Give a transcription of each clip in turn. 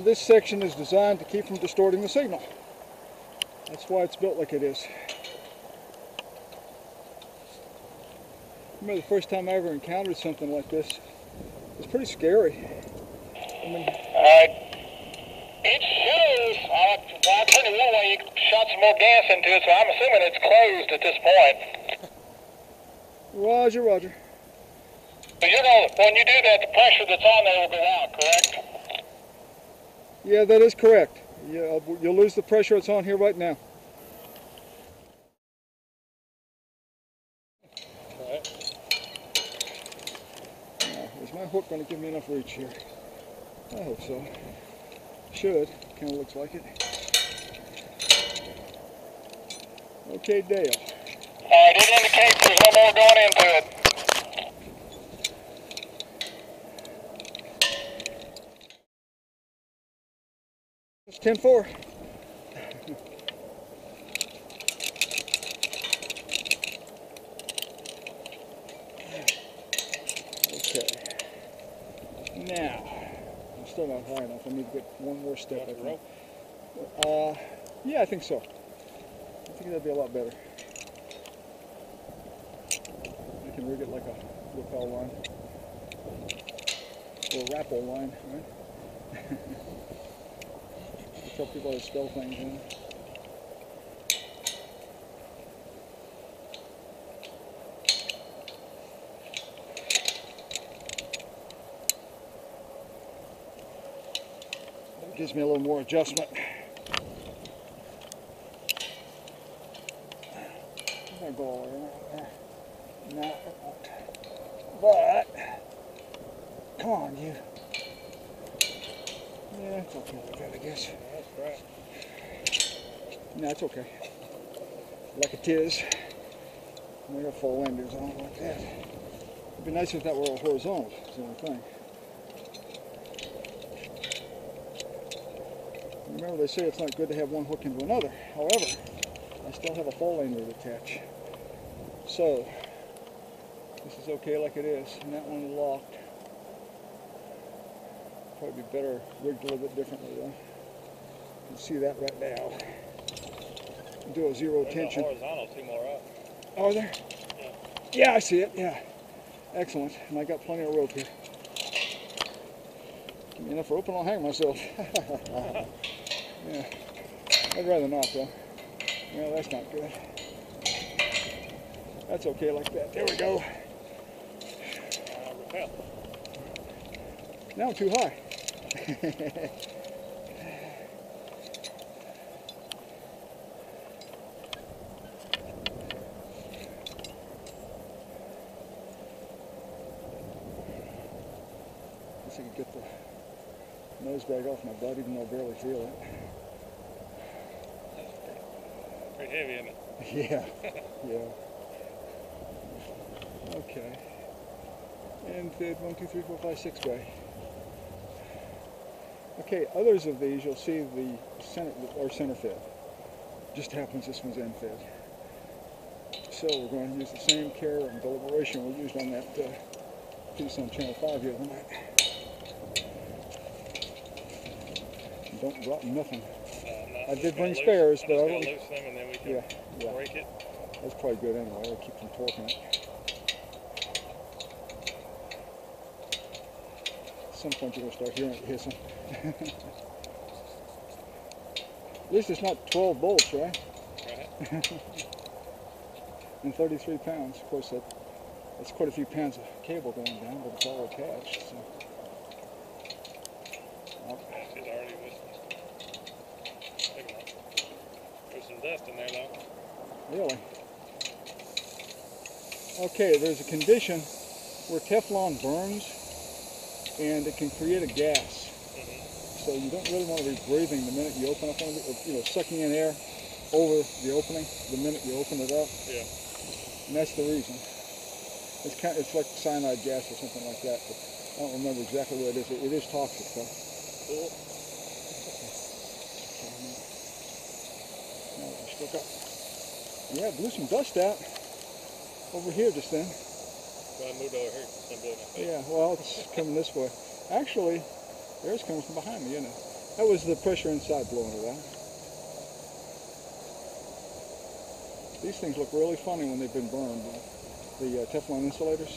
And this section is designed to keep from distorting the signal. That's why it's built like it is. I remember the first time I ever encountered something like this. It's pretty scary. I mean, Uh, it shows, uh, well, I'll tell you one way, you shot some more gas into it, so I'm assuming it's closed at this point. Roger, Roger. But you're gonna, when you do that, the pressure that's on there will go out, correct? Yeah, that is correct. Yeah, uh, you'll lose the pressure that's on here right now. Is my hook going to give me enough reach here? I hope so. Should. Kind of looks like it. Okay, Dale. Alright, it indicates there's no more going into it. 10-4. Okay. Now, I'm still not high enough. I need to get one more step. I think. Uh, yeah, I think so. I think that'd be a lot better. I can rig it like a lapel line. Or a rappel line, right? Tell people how to spell things, you know? That gives me a little more adjustment. I'm go the there. No, it won't. But, come on, you. Yeah, it's okay like that, I guess. No, it's okay. Like it is. I got full enders on like that. It'd be nice if that were all horizontal, is the only thing. Remember they say it's not good to have one hook into another. However, I still have a full lander to attach. So, this is okay like it is. And that one locked. Probably be better rigged a little bit differently though. You can see that right now. Do a zero There's tension. horizontal two more up. Oh, there? Yeah, yeah, I see it. Yeah. Excellent. And I got plenty of rope here. Give me enough rope and I'll hang myself. yeah. I'd rather not, though. Well, that's not good. That's okay like that. There we go. Uh, rappel. Now I'm too high. Guess I could get the nose bag off my butt even though I barely feel it. Pretty heavy, isn't it? Yeah, yeah. Okay. And fed one, two, three, four, five, six way. Okay, others of these you'll see the center or center fed. Just happens this one's end fed. So we're going to use the same care and deliberation we used on that uh, piece on channel five the other night. Don't drop nothing. Uh, no, I did bring spares, but I don't- loosen them and then we can Yeah, yeah. break it. That's probably good anyway. I'll keep from torquing it. At some point you're going to start hearing it hissing. At least it's not 12 bolts, right? Right. And 33 pounds. Of course, that, that's quite a few pounds of cable going down, but it's all attached. So. She's already with Look at that. There's some dust in there though. really? Okay, there's a condition where Teflon burns and it can create a gas. Mhm. So you don't really want to be breathing the minute you open up one of it, or, you know, sucking in air over the opening the minute you open it up. Yeah. And that's the reason. It's kind of, it's like cyanide gas or something like that, but I don't remember exactly what it is. It, it is toxic though. Cool. Now I stuck up. Yeah, blew some dust out over here just then. So I moved over here. Blowing my face. Yeah, well, it's coming this way. Actually, there's coming from behind me, isn't it? That was the pressure inside blowing it out. These things look really funny when they've been burned. uh, The uh, Teflon insulators.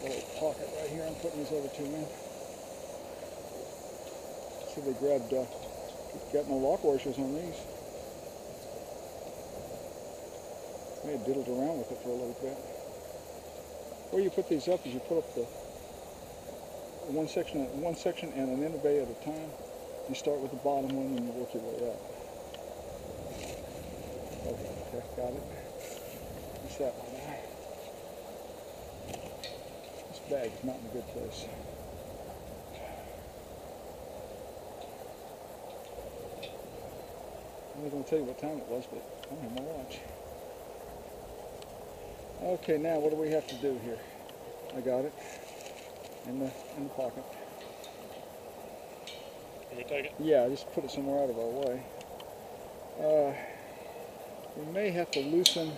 A little pocket right here. I'm putting these over to man. See, they grabbed. Uh, got no lock washers on these. May have diddled around with it for a little bit. Where you put these up is you put up the one section, one section and an inner bay at a time. You start with the bottom one and you work your way up. Okay, got it. What's that one? This bag is not in a good place. I was going to tell you what time it was, but I don't have my watch. Okay, now what do we have to do here? I got it in the in the pocket. Can we take it? Yeah, just put it somewhere out of our way. Uh, we may have to loosen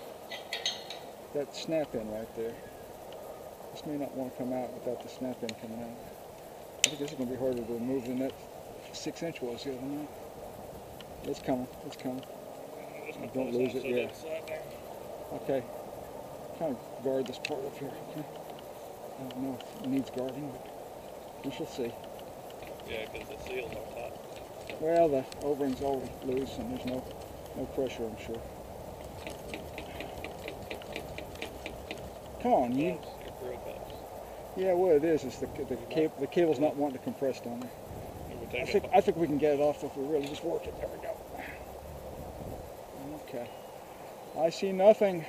that snap in right there. This may not want to come out without the snap in coming out. I think this is going to be harder to remove than that six inch was the other night. It's coming. It's coming. I'm Don't lose it, out so yeah. doesn't slide down. Okay. Kind of guard this part up here. Okay. I don't know if it needs guarding, but we shall see. Yeah, because the seal's on top. Well, the O-ring's already loose and there's no, no pressure, I'm sure. Come on, you. Close. You're real close. Yeah, what it is is the the, cable, the cable's not wanting to compress down there. I think? I think we can get it off if we really just work it. There we go. Okay. I see nothing.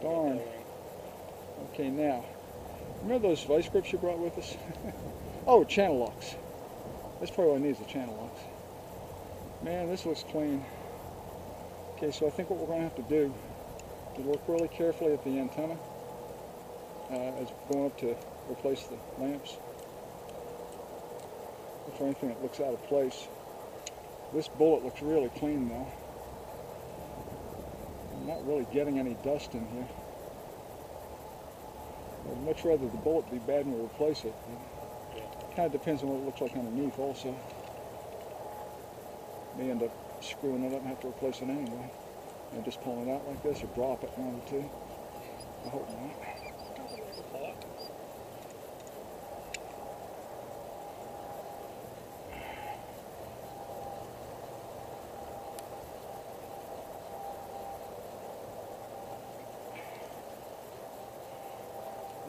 Darn. Okay, now, remember those vice grips you brought with us? oh, channel locks. That's probably what needs the channel locks. Man, this looks clean. Okay, so I think what we're going to have to do is look really carefully at the antenna uh, as we're going up to replace the lamps. Look for anything that looks out of place. This bullet looks really clean though. I'm not really getting any dust in here. I'd much rather the bullet be bad and we replace it. Kind of depends on what it looks like underneath also. May end up screwing it up and have to replace it anyway. And just pull it out like this or drop it one or two. I hope not.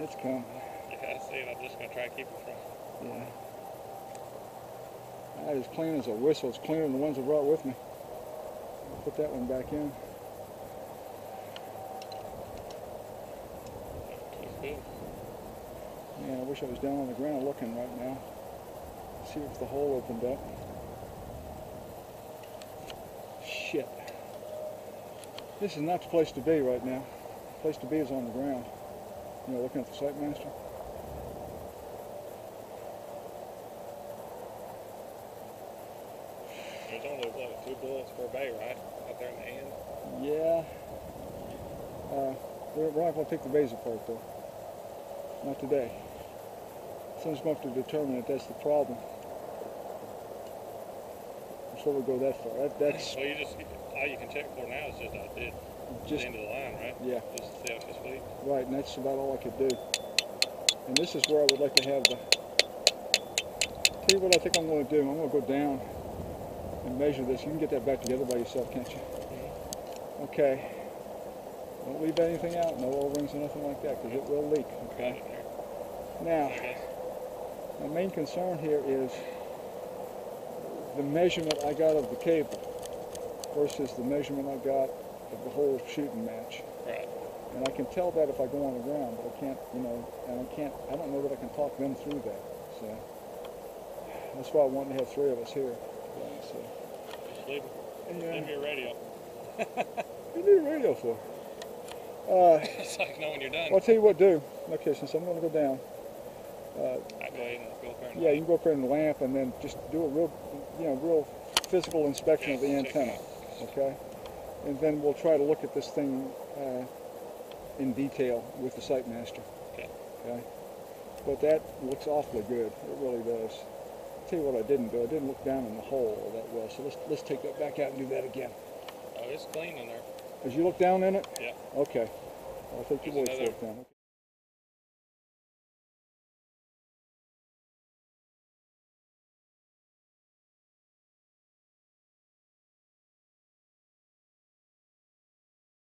It's coming. Yeah, I see it. I'm just going to try and keep it from. Yeah. That is clean as a whistle. It's cleaner than the ones I brought with me. I'll put that one back in. Man, I wish I was down on the ground looking right now. See if the hole opened up. Shit. This is not the place to be right now. The place to be is on the ground. You know, looking at the site master. There's only, what, two bullets per bay, right? Out there in the end? Yeah. Uh, we're, we're not going to take the bays apart though. Not today. Someone's going to have to determine if that's the problem. Before we go that far. That, that's Well, you just, all you can check for now is just I there, just, the end of the line, right? yeah, Just to see how it's feet. right, and that's about all I could do. And this is where I would like to have the, tell you what I think I'm going to do. I'm going to go down and measure this. You can get that back together by yourself, can't you? Mm-hmm. Okay. Don't leave anything out, no O-rings or nothing like that, because it will leak, okay? Now, My main concern here is the measurement I got of the cable versus the measurement I got of the whole shooting match. Right. And I can tell that if I go on the ground, but I can't, you know, and I can't, I don't know that I can talk them through that. So that's why I wanted to have three of us here. Yeah, so, Just leave, leave yeah. your radio. What do you need a radio for? Uh, it's like knowing you're done. well, I'll tell you what, do. Okay, since I'm going to go down, uh, I go ahead and go up there Yeah, you can go up there in the lamp and then just do a real, you know, real physical inspection of the Yeah, check it antenna, okay? And then we'll try to look at this thing uh, in detail with the site master. Okay. Okay. But that looks awfully good. It really does. tell you what I didn't do. I didn't look down in the hole all that well. So let's let's take that back out and do that again. Oh, it's clean in there. As you look down in it. Yeah. Okay. I'll take your There's word for another- it then.